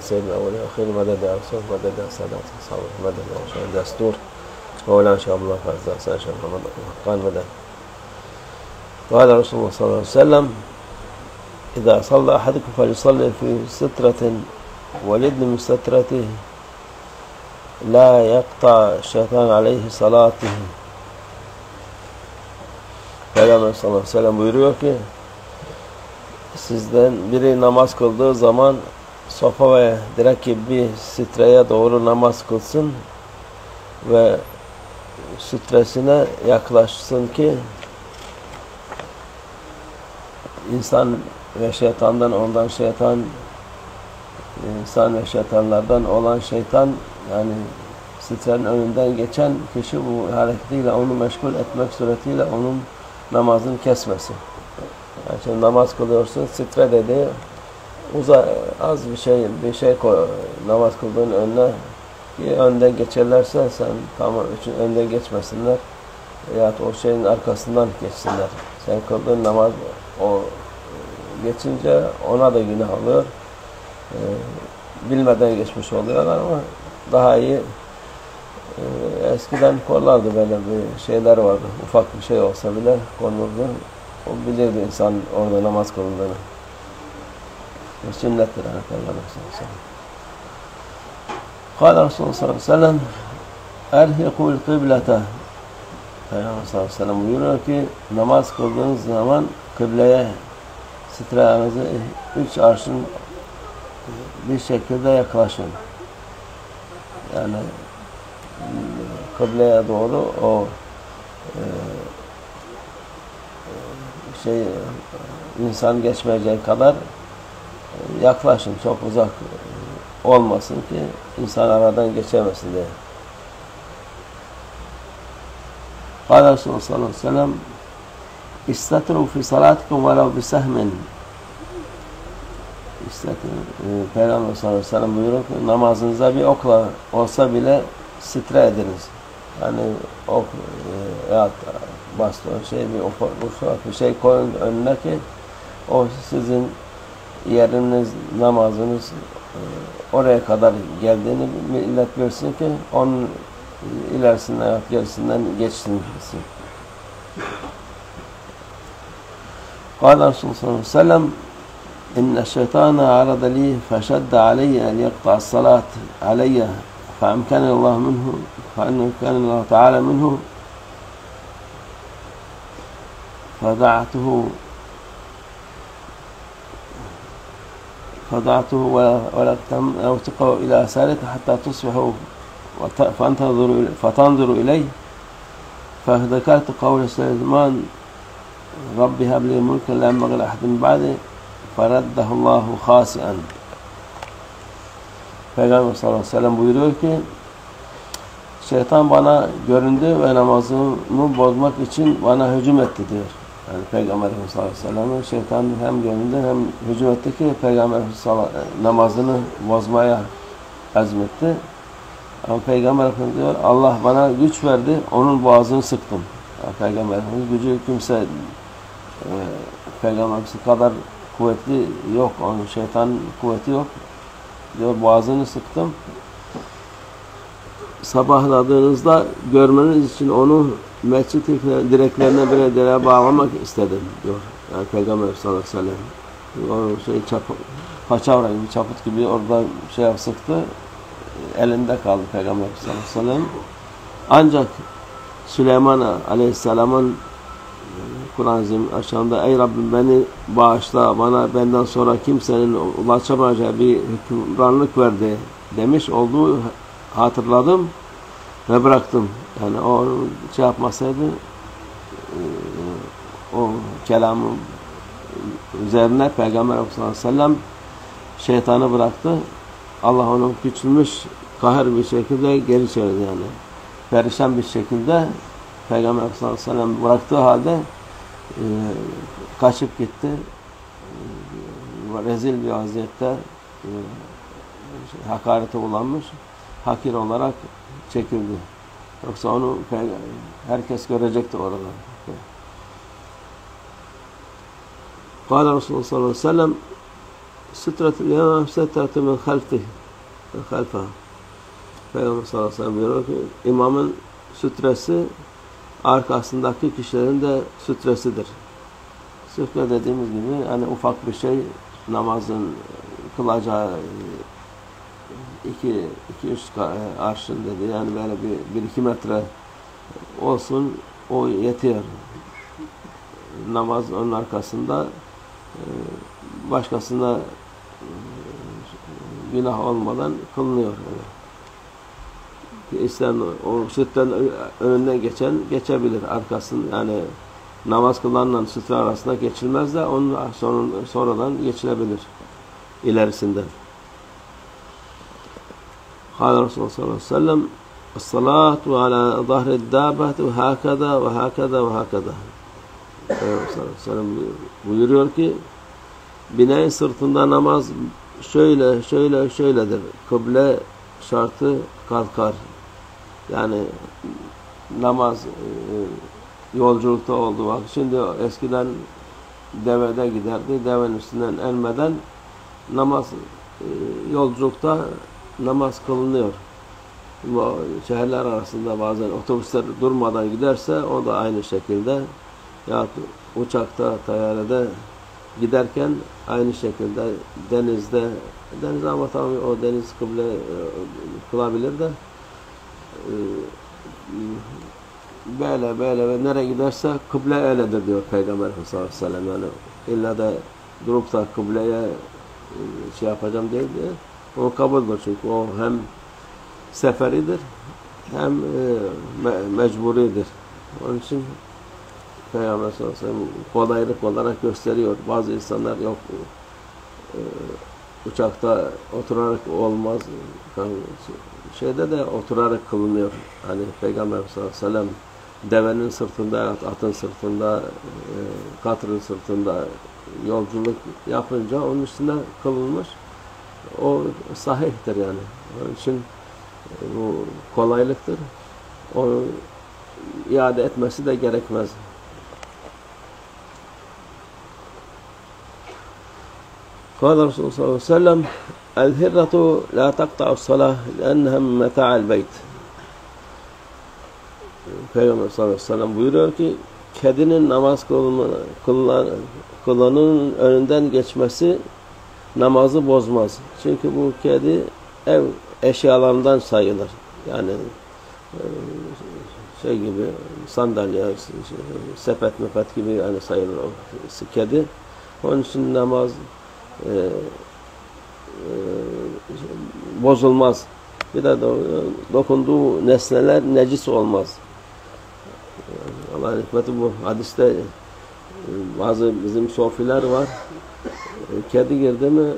سيد الأول والآخر مدد يا رسول مدد يا سادات أصحاب مدد يا شان دستور مولانا شاء الله فعز حسن شاء محمد قال مدد قال رسول الله صلى الله عليه وسلم إذا صلى أحدكم فليصلي في سترة ولد من سترته لا يقطع الشيطان عليه صلاته Peygamber sallallahu aleyhi ve sellem buyuruyor ki sizden biri namaz kıldığı zaman sofa ve direk gibi bir streye doğru namaz kılsın ve stresine yaklaşsın ki insan ve şeytandan ondan şeytan insan ve şeytanlardan olan şeytan yani sitrenin önünden geçen kişi bu hareketiyle onu meşgul etmek suretiyle onun namazını kesmesi. Yani şimdi namaz kılıyorsun, sitre dedi, uza, az bir şey bir şey koy, namaz kıldığın önüne ki önden geçerlerse sen tamam için önde geçmesinler ya o şeyin arkasından geçsinler. Sen kıldığın namaz o geçince ona da günah oluyor. Ee, bilmeden geçmiş oluyorlar ama daha iyi e, eskiden kollardı böyle bir şeyler vardı. Ufak bir şey olsa bile konulurdu. O bilirdi insan orada namaz kıldığını sünnettir yani Peygamber sallallahu aleyhi ve sellem. Kale Resulullah sallallahu aleyhi ve sellem Erhikul kıblete Peygamber sallallahu aleyhi ve sellem buyuruyor ki namaz kıldığınız zaman kıbleye sitreğinizi üç arşın bir şekilde yaklaşın. Yani kıbleye doğru o e, şey insan geçmeyecek kadar yaklaşın, çok uzak e, olmasın ki insan aradan geçemesin diye. Kale Resulullah sallallahu aleyhi ve sellem İstatru fi salatikum velev bi sehmin İstatru e, Peygamber sallallahu aleyhi ve sellem buyuruyor ki namazınıza bir okla olsa bile sitre ediniz. Yani ok e, ya baston şey bir ufak, bir şey koyun önüne ki o sizin yeriniz, namazınız oraya kadar geldiğini millet görsün ki onun ilerisinden ya gerisinden geçsin. قال رسول صلى الله عليه وسلم إن الشيطان عرض لي فشد علي أن يقطع الصلاة علي فأمكنني الله منه كان الله تعالى منه فدعته فدعته ولا أوثقه إلى أسالك حتى تصبحوا فانتظروا فتنظروا إليه فذكرت قول سليمان رب هب لي ملكا لا ينبغي لأحد من بعدي فرده الله خاسئا Peygamber sallallahu aleyhi ve sellem buyuruyor ki şeytan bana göründü ve namazımı için bana hücum etti. Yani Peygamber Efendimiz sallallahu aleyhi ve sellem'in şeytan hem göründü hem hücum etti ki Peygamber Efendimiz namazını bozmaya azmetti. Ama Peygamber Efendimiz diyor Allah bana güç verdi onun boğazını sıktım. Yani Peygamber Efendimiz gücü kimse e, Peygamber Efendimiz kadar kuvvetli yok. Onun şeytan kuvveti yok. Diyor boğazını sıktım. Sabahladığınızda görmeniz için onu mescid direklerine böyle direğe bağlamak istedim diyor. Yani Peygamber sallallahu aleyhi ve sellem. O şey çap, paçavra gibi, çaput gibi orada şey sıktı. Elinde kaldı Peygamber sallallahu aleyhi ve sellem. Ancak Süleyman aleyhisselamın Kur'an-ı aşağında ey Rabbim beni bağışla bana benden sonra kimsenin ulaşamayacağı bir hükümranlık verdi demiş olduğu hatırladım ve bıraktım. Yani o şey yapmasaydı o kelamın üzerine Peygamber sallallahu aleyhi ve sellem şeytanı bıraktı. Allah onu küçülmüş kahır bir şekilde geri çevirdi yani. Perişan bir şekilde Peygamber sallallahu aleyhi ve sellem bıraktığı halde e, kaçıp gitti. E, rezil bir vaziyette e, hakarete ulanmış Hakir olarak çekildi. Yoksa onu herkes görecekti orada. قال Resulullah sallallahu aleyhi ve sellem Sütretul imam sütretu min halfih. Min halfa. Peygamber sallallahu aleyhi ve sellem buyuruyor ki imamın sütresi arkasındaki kişilerin de sütresidir. Sütre dediğimiz gibi hani ufak bir şey namazın kılacağı iki, iki üç arşın dedi. Yani böyle bir, bir iki metre olsun o yetiyor. Namaz onun arkasında başkasına günah olmadan kılınıyor. Yani. İsteyen o sütten önünden geçen geçebilir arkasını yani namaz kılanla sütre arasında geçilmez de onun son, sonradan geçilebilir ilerisinden. قال Resulullah sallallahu aleyhi ve sellem الصلاة على ظهر الدابة وهكذا وهكذا وهكذا Peygamber sallallahu aleyhi ve sellem buyuruyor ki bineğin sırtında namaz şöyle şöyle şöyledir. Kıble şartı kalkar. Yani namaz yolculukta olduğu vakit. Şimdi eskiden devede giderdi. Devenin üstünden elmeden namaz yolculukta namaz kılınıyor. Şehirler arasında bazen otobüsler durmadan giderse o da aynı şekilde ya uçakta, tayyarede giderken aynı şekilde denizde deniz ama tabii o deniz kıble kılabilir de böyle böyle ve nereye giderse kıble öyledir diyor Peygamber sallallahu aleyhi ve sellem. Yani illa da durup da kıbleye şey yapacağım değil diye. O kabuldur çünkü o hem seferidir hem me mecburidir. Onun için Peygamber sallallahu aleyhi ve sellem kolaylık olarak gösteriyor. Bazı insanlar yok e, uçakta oturarak olmaz. Şeyde de oturarak kılınıyor. Hani Peygamber sallallahu aleyhi ve sellem devenin sırtında, atın sırtında, e, katırın sırtında yolculuk yapınca onun üstüne kılınmış O sahihtir yani. Onun için bu kolaylıktır. Onu iade etmesi de gerekmez. قال رسول الله صلى الله عليه وسلم الهرة لا تقطع الصلاة لأنها من متاع البيت Peygamber sallallahu aleyhi ve sellem buyuruyor ki kedinin namaz kılınan, kılanın önünden geçmesi namazı bozmaz. Çünkü bu kedi ev eşyalarından sayılır. Yani şey gibi sandalye, sepet mepet gibi yani sayılır o kedi. Onun için namaz e, e, bozulmaz. Bir de dokunduğu nesneler necis olmaz. Allah'ın hikmeti bu. Hadiste bazı bizim sofiler var. Kedi girdi mi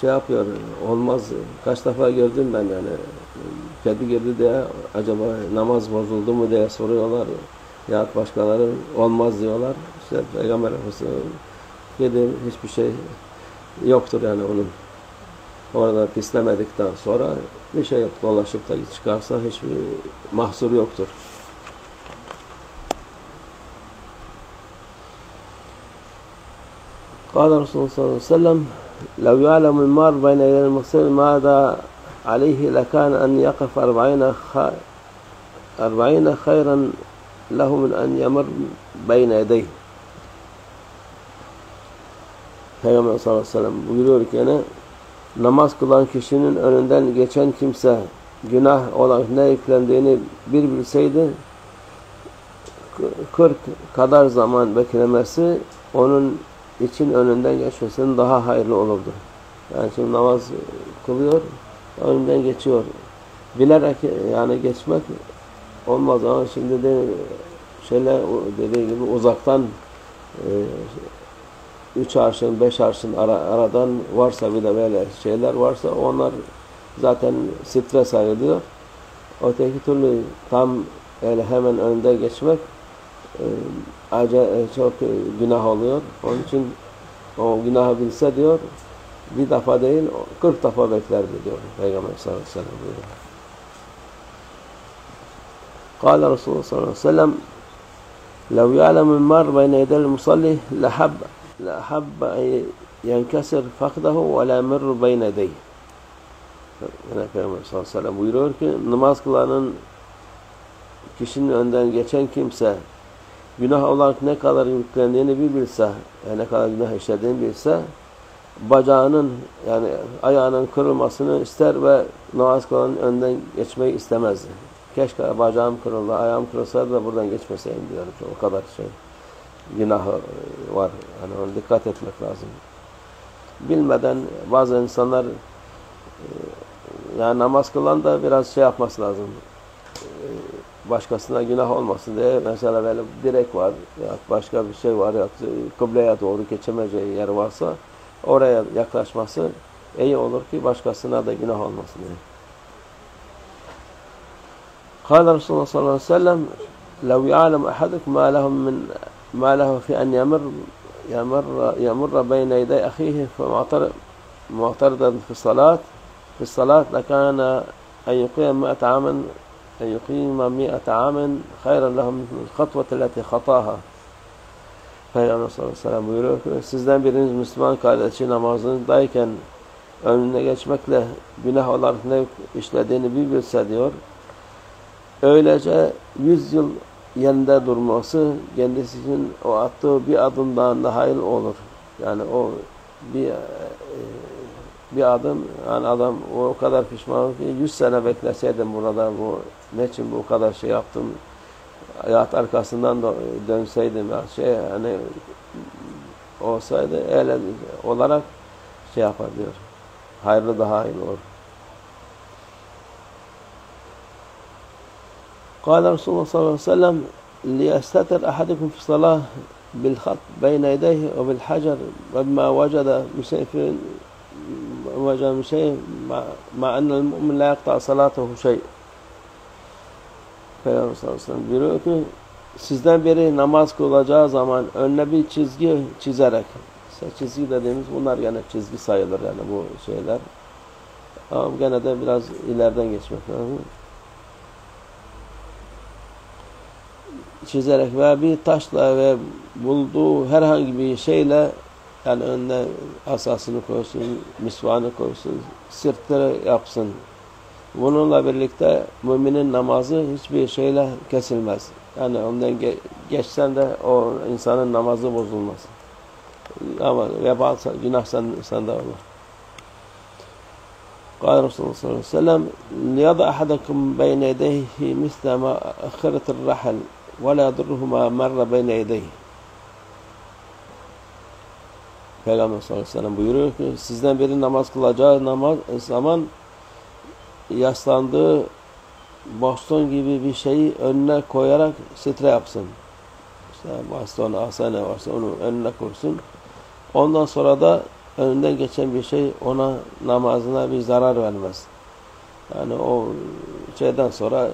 şey yapıyor. Olmaz. Kaç defa gördüm ben yani. Kedi girdi diye acaba namaz bozuldu mu diye soruyorlar. Ya başkaları olmaz diyorlar. İşte Peygamber Efendimiz kedi hiçbir şey yoktur yani onun. Orada pislemedikten sonra bir şey yok. Dolaşıp da çıkarsa hiçbir mahsur yoktur. قال رسول الله صلى الله عليه وسلم لو يعلم المار بين يدي المغسل ماذا عليه لكان أن يقف أربعين أربعين خيرا له من أن يمر بين يديه Peygamber sallallahu aleyhi ve sellem buyuruyor ki yani namaz kılan kişinin önünden geçen kimse günah olarak ne yüklendiğini bir bilseydi 40 kadar zaman beklemesi onun için önünden geçmesinin daha hayırlı olurdu. Yani şimdi namaz kılıyor, önünden geçiyor. Bilerek yani geçmek olmaz ama şimdi de şeyler dediği gibi uzaktan e, üç arşın, beş arşın ara, aradan varsa bir de böyle şeyler varsa onlar zaten stres sayılıyor. Öteki türlü tam öyle hemen önde geçmek e, acayip, çok günah oluyor. Onun için o günahı bilse diyor bir defa değil 40 defa beklerdi diyor Peygamber sallallahu aleyhi ve sellem buyuruyor. قال رسول الله صلى الله عليه وسلم لو يعلم المار بين يدي المصلي لحب لحب yenkesir fakdahu ve la mirru beyne yedeyh. Yine Peygamber sallallahu aleyhi ve sellem buyuruyor ki namaz kılanın kişinin önden geçen kimse günah olarak ne kadar yüklendiğini bir bilse, yani ne kadar günah işlediğini bilse bacağının yani ayağının kırılmasını ister ve namaz kılanın önden geçmeyi istemezdi. Keşke bacağım kırıldı, ayağım kırılsaydı da buradan geçmeseydim diyor. O kadar şey günah var. Yani ona dikkat etmek lazım. Bilmeden bazı insanlar yani namaz kılan da biraz şey yapması lazım. Başkasına günah olmasın diye mesela böyle direk var ya başka bir şey var ya kıbleye doğru geçemeyeceği yer varsa oraya yaklaşması iyi olur ki başkasına da günah olmasın diye. قال رسول الله صلى الله عليه وسلم لو يعلم أحدكم ما له من ما له في أن يمر يمر يمر بين يدي أخيه فمعترضا في الصلاة في الصلاة لكان أن يقيم مئة عام أن يقيم مئة عام خيرا له من الخطوة التي خطاها Peygamber sallallahu aleyhi ve sellem buyuruyor ki sizden biriniz Müslüman kardeşi namazındayken önüne geçmekle günah olarak ne işlediğini bir bilse diyor. Öylece yüz yıl yerinde durması kendisi için o attığı bir adımdan daha hayırlı olur. Yani o bir bir adım yani adam o kadar pişman ki yüz sene bekleseydim burada bu ne için bu kadar şey yaptım hayat arkasından da dönseydim ya şey hani olsaydı öyle olarak şey yapar diyor. Hayırlı daha hayırlı olur. قال رسول الله صلى الله عليه وسلم ليستتر أحدكم في الصلاة بالخط بين يديه وبالحجر وبما وجد من شيء وجد من شيء مع, مع أن المؤمن لا يقطع صلاته شيء Peygamber sallallahu aleyhi ve sellem buyuruyor ki sizden biri namaz kılacağı zaman önüne bir çizgi çizerek işte çizgi dediğimiz bunlar gene çizgi sayılır yani bu şeyler. Ama gene de biraz ileriden geçmek lazım. Çizerek veya bir taşla ve bulduğu herhangi bir şeyle yani önüne asasını koysun, misvanı koysun, sırtları yapsın. Bununla birlikte müminin namazı hiçbir şeyle kesilmez. Yani ondan ge geçsen de o insanın namazı bozulmaz. Ama vebal, günah sen, sende olur. قال رسول الله صلى الله عليه وسلم ليضع أحدكم بين يديه مثل ما أخرت الرحل ولا يضره ما مر بين يديه Peygamber sallallahu aleyhi ve sellem buyuruyor ki sizden biri namaz kılacağı namaz zaman yaslandığı baston gibi bir şeyi önüne koyarak sitre yapsın. İşte baston, asa ne varsa onu önüne koysun. Ondan sonra da önünden geçen bir şey ona namazına bir zarar vermez. Yani o şeyden sonra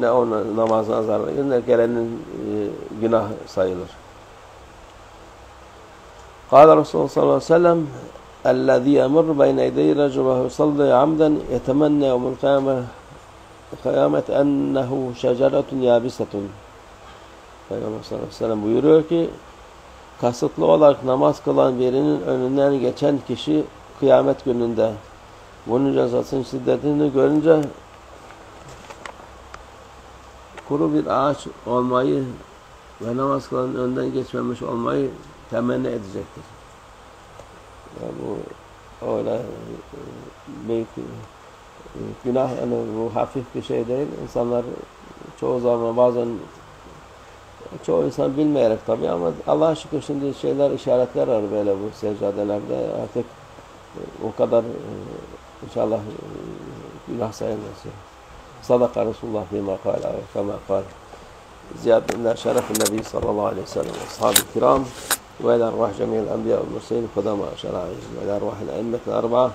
ne ona namazına zarar verir ne gelenin e, günah sayılır. قال رسول صلى الله عليه وسلم الذي يمر بين يدي رجل وهو يصلي عمدا يتمنى يوم القيامة kıyamet ennehu şeceretun yabisetun. Peygamber sallallahu aleyhi ve sellem buyuruyor ki kasıtlı olarak namaz kılan birinin önünden geçen kişi kıyamet gününde bunun cezasının şiddetini görünce kuru bir ağaç olmayı ve namaz kılanın önden geçmemiş olmayı temenni edecektir. Yani bu öyle büyük günah yani bu hafif bir şey değil. İnsanlar çoğu zaman bazen çoğu insan bilmeyerek tabii ama Allah'a şükür şimdi şeyler işaretler var böyle bu seccadelerde artık o kadar inşallah günah sayılmaz. Sadaka Resulullah fîmâ kâle ve kemâ kâle. Ziyade şerefin Nebi sallallahu aleyhi ve sellem ve ashabi kiram وإلى أرواح جميع الأنبياء والمرسلين قدماء شرائعهم وإلى أرواح الأئمة الأربعة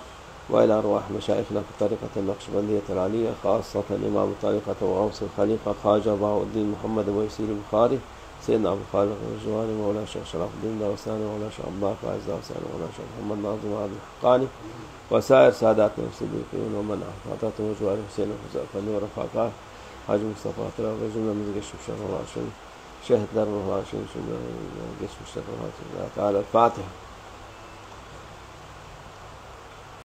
وإلى أرواح مشايخنا في الطريقة النقشبندية العالية خاصة إمام الطريقة وغوث الخليفة خواجة بهاء الدين محمد ويسير البخاري سيدنا عبد الخالق الجواني مولانا الشيخ شرف الدين داوساني مولانا الشيخ عبد الله فايز داوساني مولانا الشيخ محمد ناظم عبد الحقاني وسائر ساداتنا الصديقين ومن أحفظتهم وجوار حسين الفزاقني ورفاقه Hacı Mustafa Hatıra ve cümlemizi geçmişler Allah شهد ذرها شمس قسم سرها قال الفاتحة.